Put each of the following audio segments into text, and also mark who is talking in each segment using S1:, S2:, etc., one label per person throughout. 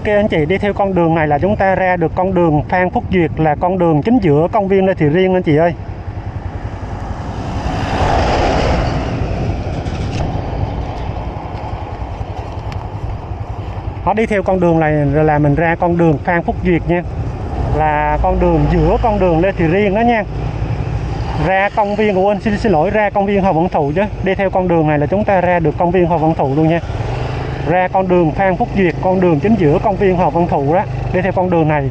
S1: Ok anh chị, đi theo con đường này là chúng ta ra được con đường Phan Phúc Duyệt, là con đường chính giữa công viên Lê Thị Riêng anh chị ơi. họ đi theo con đường này rồi là mình ra con đường Phan Phúc Duyệt nha. Là con đường giữa con đường Lê Thị Riêng đó nha. Ra công viên của anh xin xin lỗi, ra công viên Hồ Văn Thụ chứ. Đi theo con đường này là chúng ta ra được công viên Hồ Văn Thụ luôn nha ra con đường Phan Phúc Duyệt con đường chính giữa công viên Hồ Văn Thụ đó, đi theo con đường này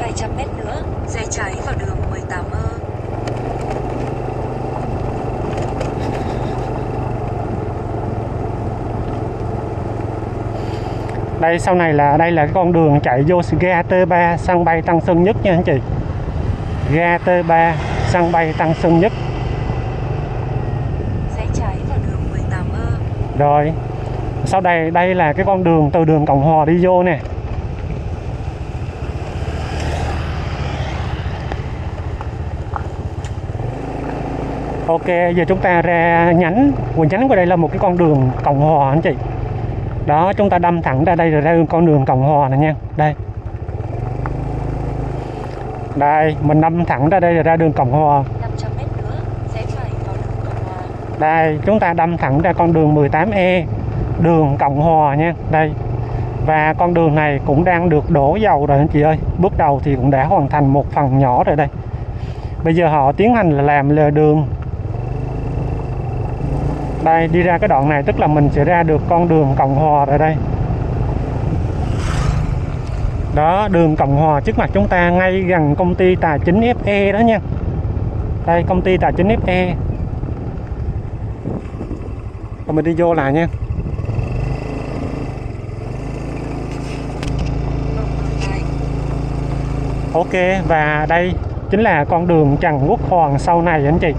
S2: hai trăm mét nữa, rẽ trái vào đường 18 ơ
S1: đây sau này là đây là cái con đường chạy vô ga T3 sân bay Tân Sơn Nhất nha anh chị. Ga T3 sân bay Tân Sơn Nhất.
S2: Rẽ trái vào đường 18 ơ.
S1: rồi sau đây đây là cái con đường từ đường Cộng Hòa đi vô nè. Ok, giờ chúng ta ra nhánh Quần nhánh của đây là một cái con đường Cộng Hòa anh chị Đó, chúng ta đâm thẳng ra đây rồi ra con đường Cộng Hòa này nha. Đây. Đây, mình đâm thẳng ra đây rồi ra đường Cộng Hòa.
S2: 500 mét nữa, rẽ phải vào đường Cộng Hòa.
S1: Đây, chúng ta đâm thẳng ra con đường 18E Đường Cộng Hòa nha. Đây. Và con đường này cũng đang được đổ dầu rồi anh chị ơi. Bước đầu thì cũng đã hoàn thành một phần nhỏ rồi đây. Bây giờ họ tiến hành là làm lề đường đây, đi ra cái đoạn này tức là mình sẽ ra được con đường Cộng Hòa rồi đây. Đó, đường Cộng Hòa trước mặt chúng ta ngay gần công ty tài chính FE đó nha. Đây, công ty tài chính FE rồi mình đi vô lại nha. Ok và đây chính là con đường Trần Quốc Hoàng sau này anh chị.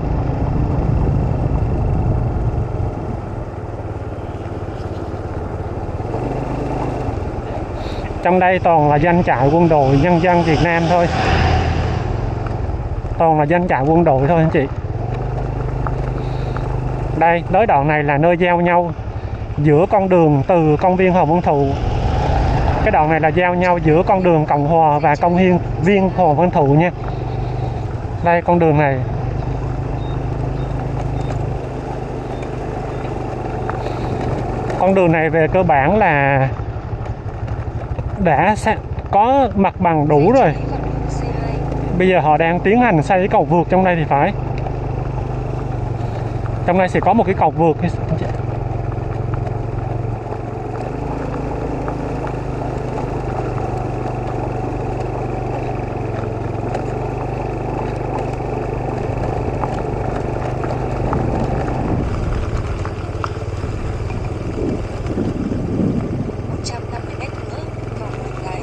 S1: Trong đây toàn là danh trại quân đội nhân dân Việt Nam thôi. Toàn là danh trại quân đội thôi anh chị. Đây, tới đoạn này là nơi giao nhau Giữa con đường từ công viên Hồ Văn Thụ. Cái đoạn này là giao nhau giữa con đường Cộng Hòa và công viên viên Hồ Văn Thụ nha. Đây con đường này. Con đường này về cơ bản là đã có mặt bằng đủ rồi. Bây giờ họ đang tiến hành xây cái cầu vượt trong đây thì phải. Trong đây sẽ có một cái cầu vượt
S2: một trăm năm mươi mét nữa, vòng ngược lại.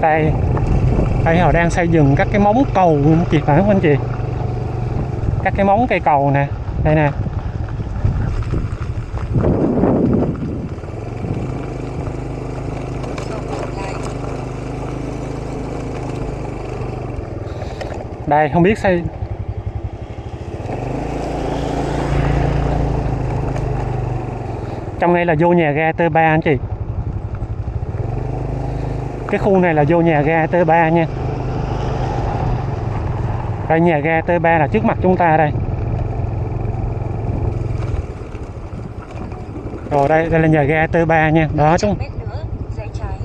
S1: đây đây họ đang xây dựng các cái móng cầu anh chị phải không anh chị? Các cái móng cây cầu nè, đây nè. Đây, không biết xây trong đây là vô nhà ga T3 anh chị. Cái khu này là vô nhà ga T3 nha đây nhà ga T3 là trước mặt chúng ta đây. Rồi đây đây là nhà ga T3 nha. Đó chúng
S2: 100 mét nữa, rẽ trái.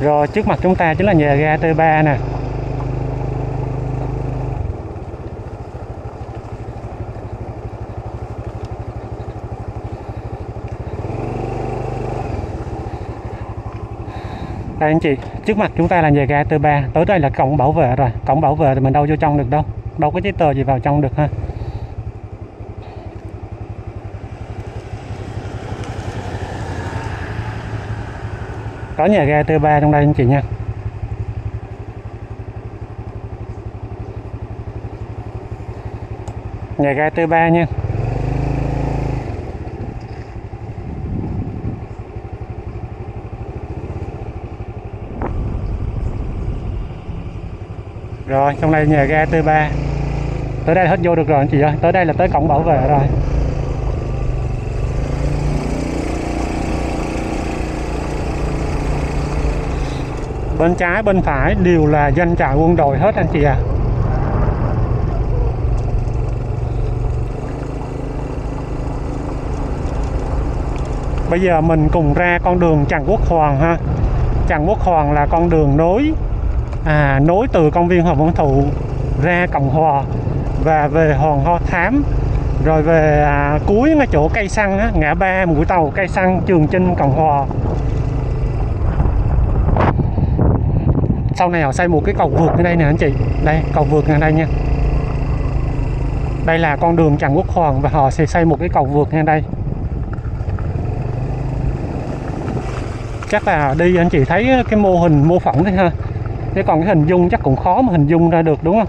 S1: Rồi trước mặt chúng ta chính là nhà ga T3 nè Đây anh chị, trước mặt chúng ta là nhà ga T3 Tới đây là cổng bảo vệ rồi. Cổng bảo vệ thì mình đâu vô trong được đâu. Đâu có giấy tờ gì vào trong được ha. Có nhà ga T3 trong đây anh chị nha. Nhà ga T3 nha. Rồi, trong này nhà ga T3 tới đây hết vô được rồi, anh chị ơi. Tới đây là tới cổng bảo vệ rồi. Bên trái, bên phải đều là doanh trại quân đội hết, anh chị à bây giờ mình cùng ra con đường Trần Quốc Hoàng ha. Trần Quốc Hoàng là con đường nối à, nối từ công viên Hồ Văn Thụ ra Cộng Hòa và về Hòn Ho Thám. Rồi về à, cuối ngay chỗ cây xăng á, ngã ba mũi tàu cây xăng Trường Chinh Cộng Hòa. Sau này họ xây một cái cầu vượt ở đây nè anh chị. Đây cầu vượt ngay đây nha. Đây là con đường Trần Quốc Hoàng và họ sẽ xây một cái cầu vượt ngay đây. Chắc là đi anh chị thấy cái mô hình mô phỏng đấy ha thế còn cái hình dung chắc cũng khó mà hình dung ra được đúng không?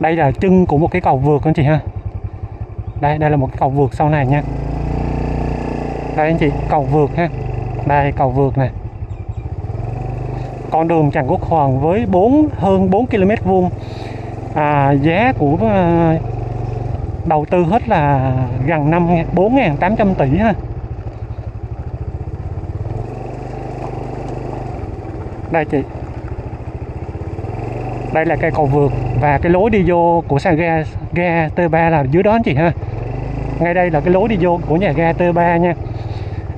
S1: Đây là chân của một cái cầu vượt anh chị ha. Đây đây là một cái cầu vượt sau này nha. Đây anh chị cầu vượt ha. Đây cầu vượt này con đường Trần Quốc Hoàng với 4 hơn 4 km vuông. À, giá của uh, đầu tư hết là gần 5 4.800 tỷ ha. Đây chị. Đây là cây cầu vượt và cái lối đi vô của xe ga ga T3 là dưới đó anh chị ha. Ngay đây là cái lối đi vô của nhà ga T3 nha.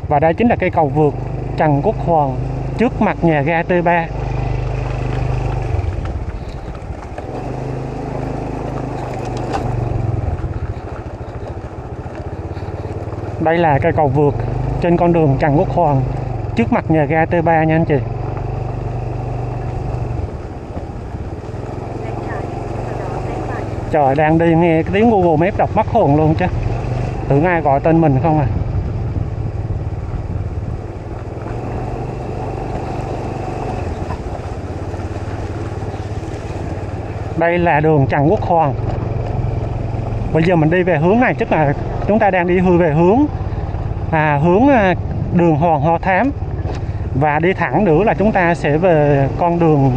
S1: Và đây chính là cây cầu vượt Trần Quốc Hoàng trước mặt nhà ga T3 đây là cây cầu vượt trên con đường Trần Quốc Hoàng. Trước mặt nhà ga T3 nha anh chị. Trời, đang đi nghe cái tiếng Google Maps đọc mất hồn luôn chứ. Tưởng ai gọi tên mình không à? Đây là đường Trần Quốc Hoàng. Bây giờ mình đi về hướng này chắc là chúng ta đang đi hư về hướng à, hướng à, đường Hoàng Ho Thám. Và đi thẳng nữa là chúng ta sẽ về con đường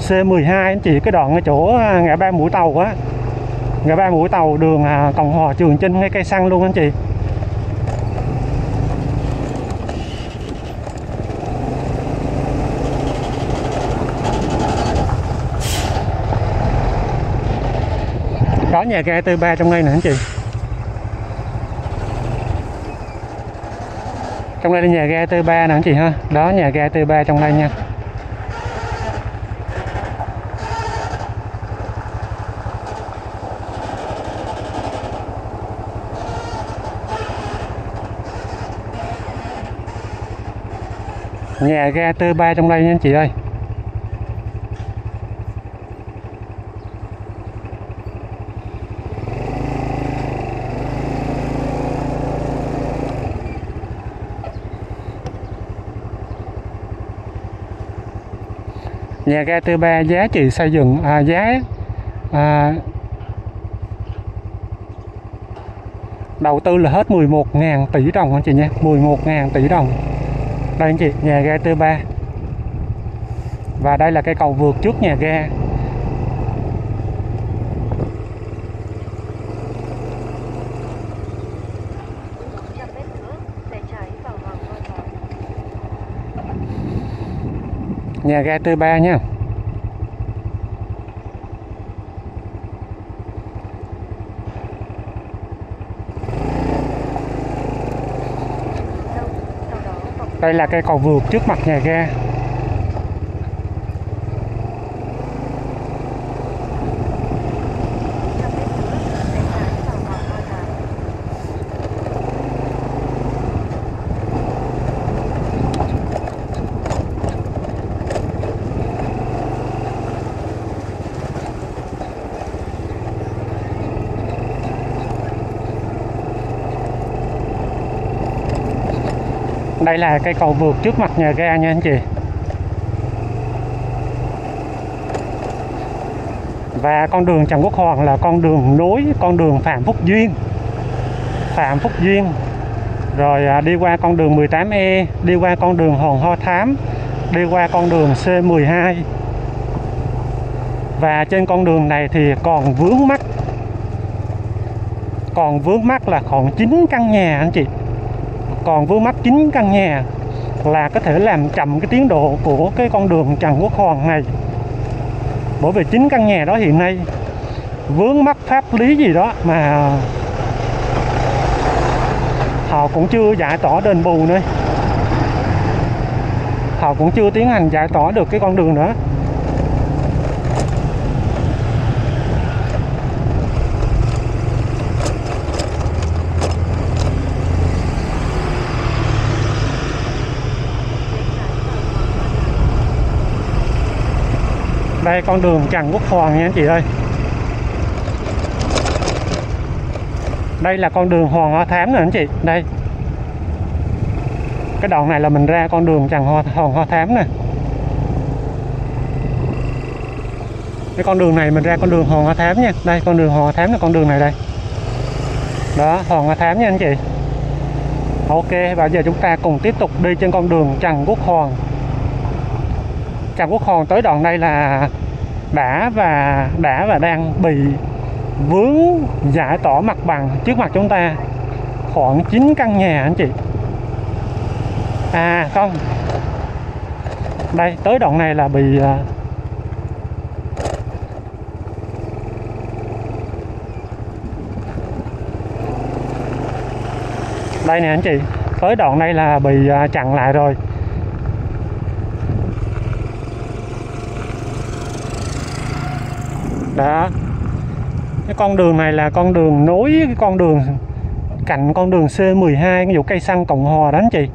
S1: C12 anh chị cái đoạn ở chỗ à, ngã ba mũi tàu á. Ngã ba mũi tàu đường à, Cộng Hòa Trường Chinh ngay cây xăng luôn anh chị. Đó nhà ga T3 trong đây nè anh chị. Trong đây là nhà ga T3 nè anh chị ha. Đó, nhà ga T3 trong đây nha. Nhà ga T3 trong đây nha anh chị ơi. Nhà ga T3 giá trị xây dựng à, giá à, đầu tư là hết 11.000 tỷ đồng anh chị nha 11.000 tỷ đồng. Đây anh chị nhà ga T3 và đây là cây cầu vượt trước nhà ga
S2: trăm mét nữa, rẽ trái vào Hoàng Hoa Thám
S1: nhà ga T3 nha. Đây là cây cầu vượt trước mặt nhà ga
S2: trăm mét nữa, rẽ trái vào Hoàng Hoa Thám
S1: đây là cây cầu vượt trước mặt nhà ga nha anh chị. Và con đường Trần Quốc Hoàng là con đường nối, con đường Phạm Phúc Duyên. Phạm Phúc Duyên. Rồi à, đi qua con đường 18E đi qua con đường Hòn Ho Thám, đi qua con đường C12 và trên con đường này thì còn vướng mắt. Còn vướng mắt là khoảng 9 căn nhà anh chị còn vướng mắt 9 căn nhà là có thể làm chậm cái tiến độ của cái con đường Trần Quốc Hoàng này. Bởi vì chính căn nhà đó hiện nay vướng mắc pháp lý gì đó mà họ cũng chưa giải tỏa đền bù nữa. Họ cũng chưa tiến hành giải tỏa được cái con đường nữa đây, con đường Trần Quốc Hoàng nha anh chị ơi. Đây là con đường Hoàng Hoa Thám nè anh chị. Đây. Cái đoạn này là mình ra con đường Trần Hoa, Hoàng Hoa Thám nè. Cái con đường này mình ra con đường Hoàng Hoa Thám nha. Đây, con đường Hoàng Hoa Thám là con đường này đây. Đó, Hoàng Hoa Thám nha anh chị. Ok và giờ chúng ta cùng tiếp tục đi trên con đường Trần Quốc Hoàng. Trần Quốc Hoàng tới đoạn đây là đã và đã và đang bị vướng, giải tỏa mặt bằng trước mặt chúng ta. Khoảng 9 căn nhà anh chị. À không. Đây, tới đoạn này là bị à, đây nè anh chị. Tới đoạn này là bị à, chặn lại rồi. Đó. Cái con đường này là con đường nối cái con đường cạnh con đường C12 cái vụ cây xăng Cộng Hòa đó anh chị.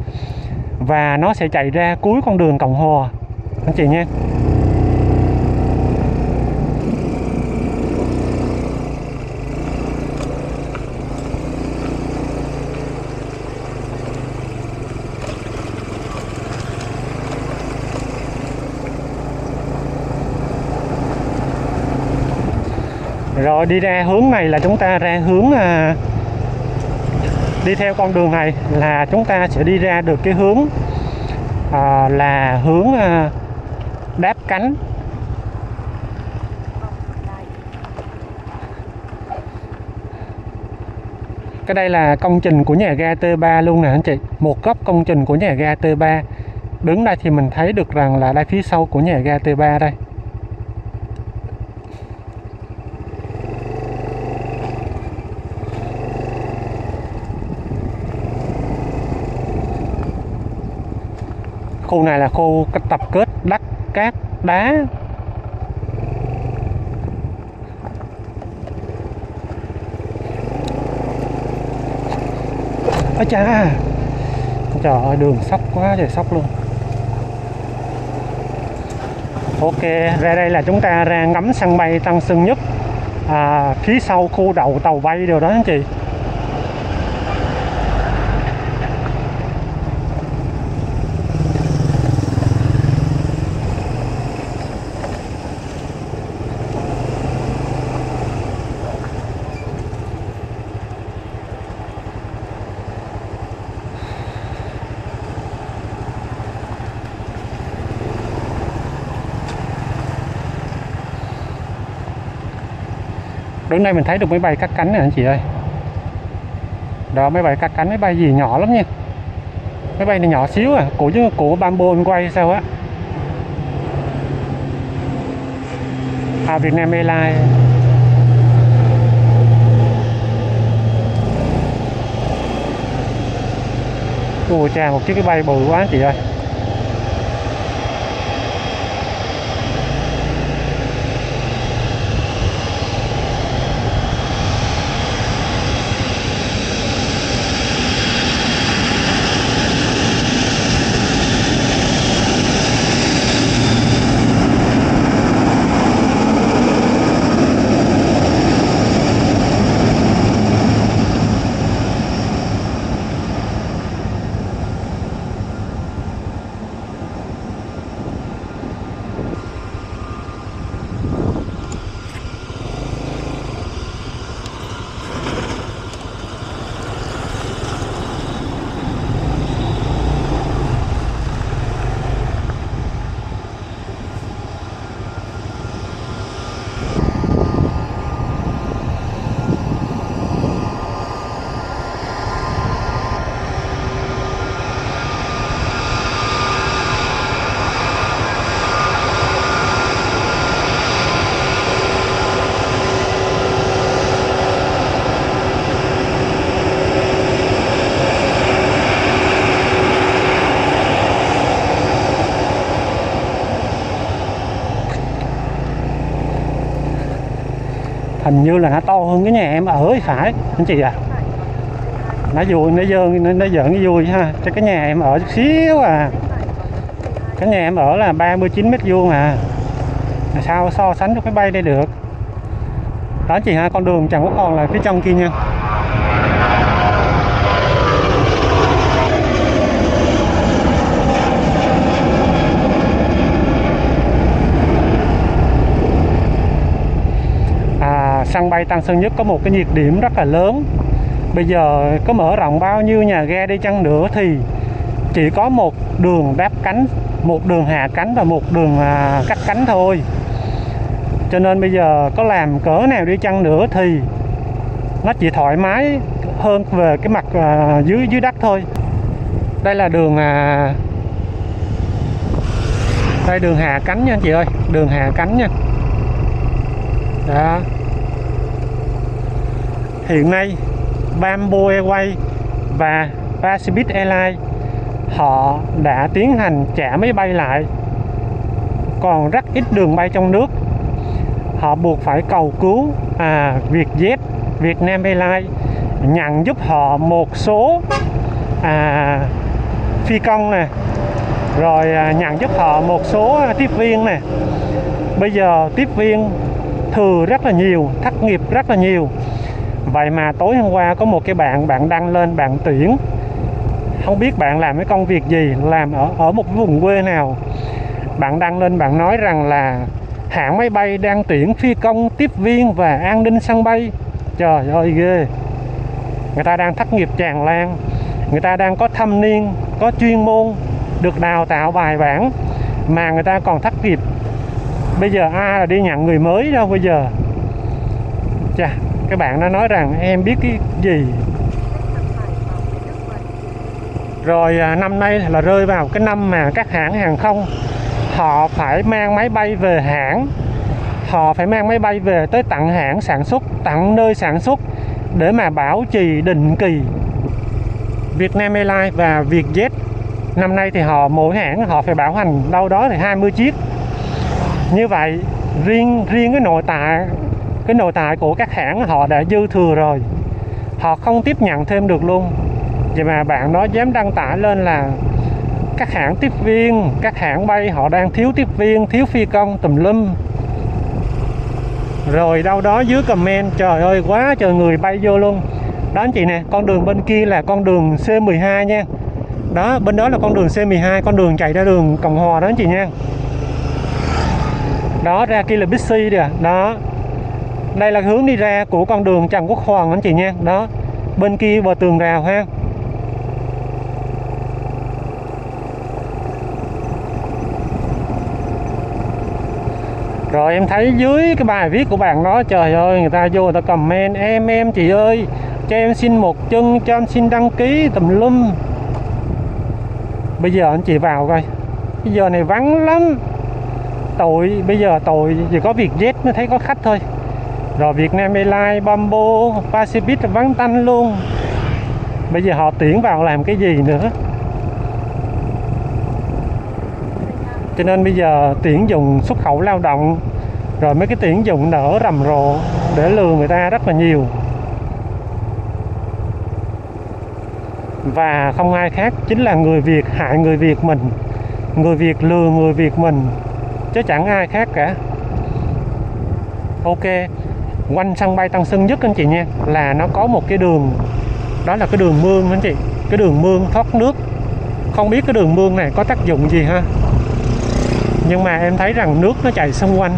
S1: Và nó sẽ chạy ra cuối con đường Cộng Hòa. Anh chị nha. Rồi đi ra hướng này là chúng ta ra hướng à, đi theo con đường này là chúng ta sẽ đi ra được cái hướng à, là hướng à, đáp cánh. Cái đây là công trình của nhà ga T3 luôn nè anh chị. Một góc công trình của nhà ga T3 đứng đây thì mình thấy được rằng là đây phía sau của nhà ga T3 đây. Khu này là khu tập kết đất cát đá. Ôi chà Trời ơi đường sóc quá trời sóc luôn. Ok ra đây là chúng ta ra ngắm sân bay Tân Sơn Nhất. À, Phía sau khu đậu tàu bay đều đó anh chị. Nay mình thấy được máy bay cắt cánh này anh chị ơi. Đó, máy bay cắt cánh, máy bay gì nhỏ lắm nha. Máy bay này nhỏ xíu à cổ chứ, của Bamboo quay sao á. À Vietnam Airlines. Ôi cha một chiếc cái bay bự quá anh chị ơi. Hình như là nó to hơn cái nhà em ở thì phải anh chị à nó vui nó dơn nó, nó giỡn cái vui ha. Cho cái nhà em ở chút xíu à. Cái nhà em ở là 39 mét vuông à. Sao so sánh với cái bay đây được? Đó chị ha con đường Trần Quốc Hoàn là phía trong kia nha à, sân bay Tân Sơn Nhất có một cái nhược điểm rất là lớn. Bây giờ có mở rộng bao nhiêu nhà ga đi chăng nữa thì chỉ có một đường đáp cánh một đường hạ cánh và một đường à, cắt cánh thôi. Cho nên bây giờ có làm cỡ nào đi chăng nữa thì nó chỉ thoải mái hơn về cái mặt à, dưới dưới đất thôi. Đây là đường à, đây đường hạ cánh nha anh chị ơi đường hạ cánh nha. Đó hiện nay Bamboo Airways và Pacific Airlines họ đã tiến hành trả máy bay lại. Còn rất ít đường bay trong nước. Họ buộc phải cầu cứu à, Vietjet Vietnam Airlines nhận giúp họ một số à, phi công nè rồi à, nhận giúp họ một số tiếp viên nè. Bây giờ tiếp viên thừa rất là nhiều thất nghiệp rất là nhiều vậy mà tối hôm qua có một cái bạn bạn đăng lên, bạn tuyển. Không biết bạn làm cái công việc gì, làm ở ở một vùng quê nào. Bạn đăng lên, bạn nói rằng là hãng máy bay đang tuyển phi công, tiếp viên và an ninh sân bay. Trời ơi, ghê. Người ta đang thất nghiệp tràn lan. Người ta đang có thâm niên, có chuyên môn, được đào tạo bài bản, mà người ta còn thất nghiệp. Bây giờ ai là đi nhận người mới đâu bây giờ. Chà các bạn nó nói rằng em biết cái gì? Rồi à, năm nay là rơi vào cái năm mà các hãng hàng không, họ phải mang máy bay về hãng. Họ phải mang máy bay về tới tận hãng sản xuất, tận nơi sản xuất để mà bảo trì định kỳ. Vietnam Airlines và Vietjet, năm nay thì họ, mỗi hãng họ phải bảo hành đâu đó thì 20 chiếc. Như vậy, riêng riêng cái nội tại cái nội tại của các hãng họ đã dư thừa rồi. Họ không tiếp nhận thêm được luôn. Vậy mà bạn đó dám đăng tải lên là các hãng tiếp viên, các hãng bay, họ đang thiếu tiếp viên, thiếu phi công, tùm lum. Rồi đâu đó dưới comment, trời ơi, quá trời người bay vô luôn. Đó anh chị nè, con đường bên kia là con đường C12 nha. Đó, bên đó là con đường C12 con đường chạy ra đường Cộng Hòa đó anh chị nha. Đó, ra kia là Bixi kìa. Đó đây là hướng đi ra của con đường Trần Quốc Hoàng anh chị nha. Đó, bên kia bờ tường rào ha. Rồi em thấy dưới cái bài viết của bạn đó, trời ơi, người ta vô người ta comment, em em chị ơi, cho em xin một chân, cho em xin đăng ký tùm lum. Bây giờ anh chị vào coi. Bây giờ này vắng lắm. Tội, bây giờ tội chỉ có việc jet mới thấy có khách thôi rồi Việt Nam, Airlines, Bamboo, Pacific vắng tanh luôn. Bây giờ họ tuyển vào làm cái gì nữa? Cho nên bây giờ tuyển dụng xuất khẩu lao động rồi mấy cái tuyển dụng nở rầm rộ để lừa người ta rất là nhiều. Và không ai khác chính là người Việt hại người Việt mình người Việt lừa người Việt mình chứ chẳng ai khác cả. Ok quanh sân bay Tân Sơn Nhất anh chị nha, là nó có một cái đường, đó là cái đường mương anh chị, cái đường mương thoát nước. Không biết cái đường mương này có tác dụng gì ha? Nhưng mà em thấy rằng nước nó chảy xung quanh.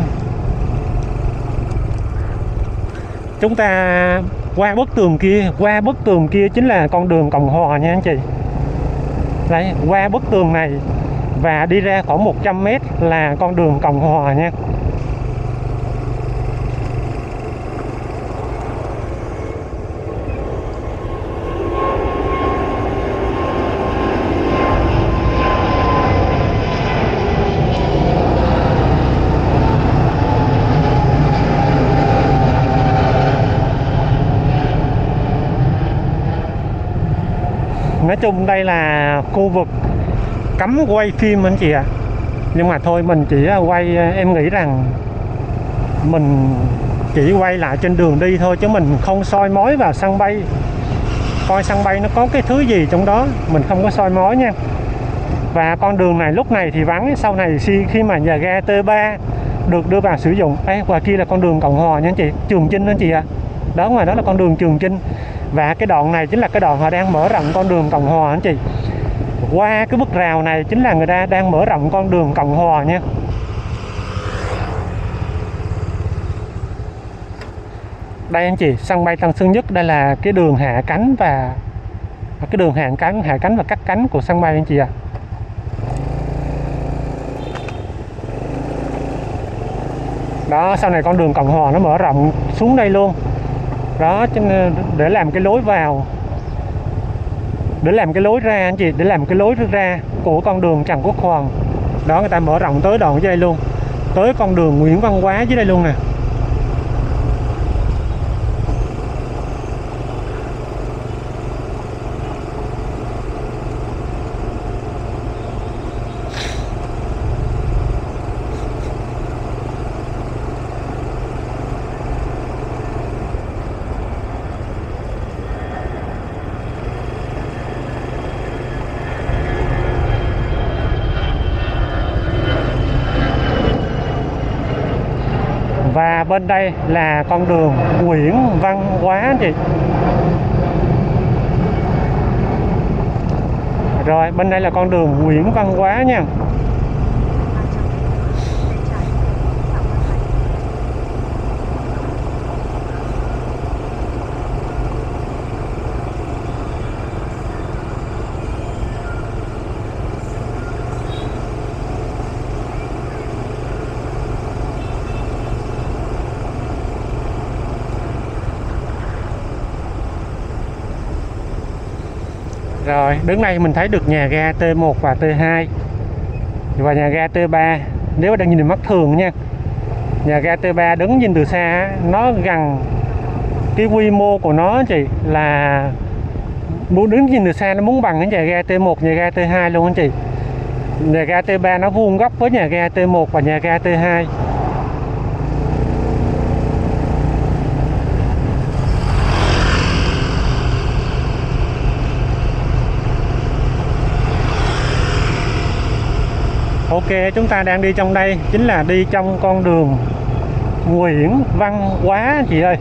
S1: Chúng ta qua bức tường kia, qua bức tường kia chính là con đường Cộng Hòa nha anh chị. Đấy, qua bức tường này và đi ra khoảng 100 mét là con đường Cộng Hòa nha. Nói chung đây là khu vực cấm quay phim anh chị ạ. Nhưng mà thôi mình chỉ à, quay à, em nghĩ rằng mình chỉ quay lại trên đường đi thôi chứ mình không soi mói vào sân bay. Coi sân bay nó có cái thứ gì trong đó mình không có soi mói nha. Và con đường này lúc này thì vắng sau này khi mà nhà ga T3 được đưa vào sử dụng Ê, và kia là con đường Cộng Hòa nha anh chị Trường Chinh anh chị ạ. Đó ngoài đó là con đường Trường Chinh và cái đoạn này chính là cái đoạn họ đang mở rộng con đường Cộng Hòa anh chị? Qua cái bức rào này chính là người ta đang mở rộng con đường Cộng Hòa nha. Đây anh chị, sân bay Tân Sơn Nhất, đây là cái đường hạ cánh và cái đường hạ cánh hạ cánh và cắt cánh của sân bay anh chị ạ. Đó, sau này con đường Cộng Hòa nó mở rộng xuống đây luôn đó cho nên để làm cái lối vào. Để làm cái lối ra anh chị, để làm cái lối ra của con đường Trần Quốc Hoàng. Đó, người ta mở rộng tới đoạn dưới đây luôn. Tới con đường Nguyễn Văn Quá dưới đây luôn nè và bên đây là con đường Nguyễn Văn Quá anh chị. Rồi, bên đây là con đường Nguyễn Văn Quá nha. Rồi, đứng đây mình thấy được nhà ga T1 và T2 và nhà ga T3 nếu đang nhìn mắt thường nha. Nhà ga T3 đứng nhìn từ xa nó gần cái quy mô của nó chị là muốn đứng nhìn từ xa nó muốn bằng cái nhà ga T1, nhà ga T2 luôn anh chị. Nhà ga T3 nó vuông góc với nhà ga T1 và nhà ga T2. Ok, chúng ta đang đi trong đây chính là đi trong con đường Nguyễn Văn Quá chị ơi.